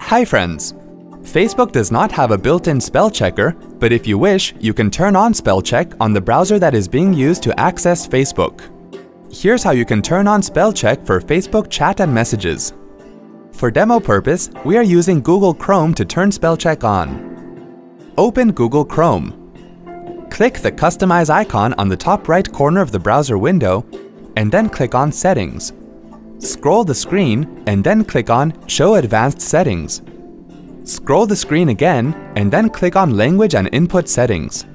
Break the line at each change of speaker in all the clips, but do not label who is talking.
Hi friends! Facebook does not have a built-in spell checker, but if you wish, you can turn on spell check on the browser that is being used to access Facebook. Here's how you can turn on spell check for Facebook chat and messages. For demo purpose, we are using Google Chrome to turn spell check on. Open Google Chrome. Click the Customize icon on the top right corner of the browser window, and then click on Settings. Scroll the screen and then click on Show Advanced Settings. Scroll the screen again and then click on Language and Input Settings.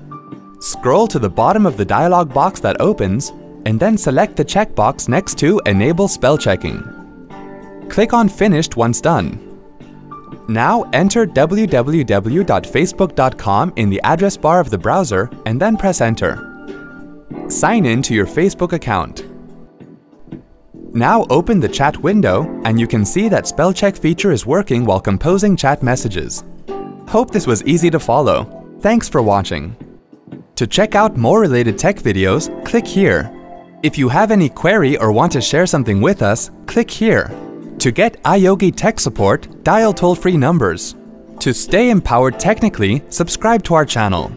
Scroll to the bottom of the dialog box that opens and then select the checkbox next to Enable Spell Checking. Click on Finished once done. Now enter www.facebook.com in the address bar of the browser and then press Enter. Sign in to your Facebook account. Now open the chat window and you can see that spell check feature is working while composing chat messages. Hope this was easy to follow. Thanks for watching. To check out more related tech videos, click here. If you have any query or want to share something with us, click here. To get iYogi tech support, dial toll-free numbers. To stay empowered technically, subscribe to our channel.